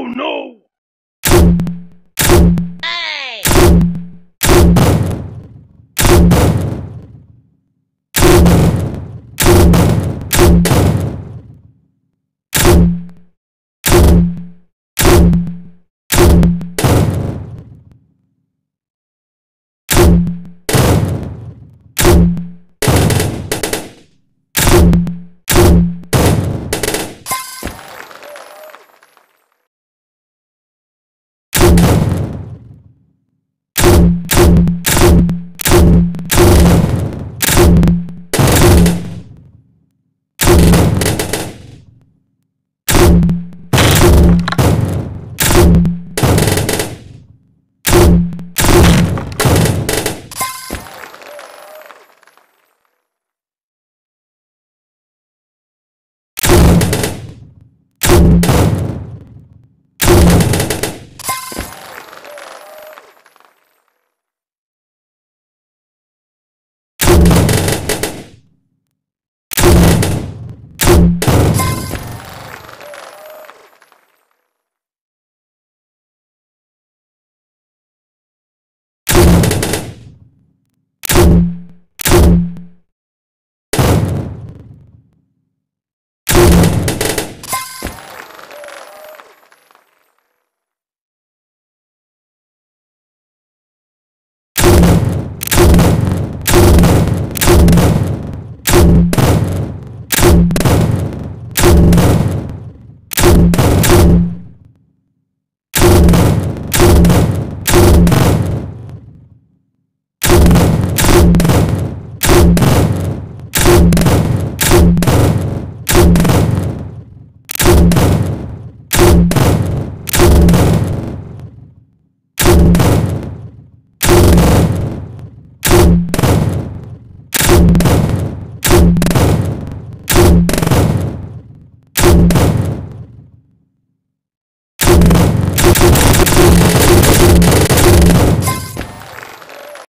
Oh no!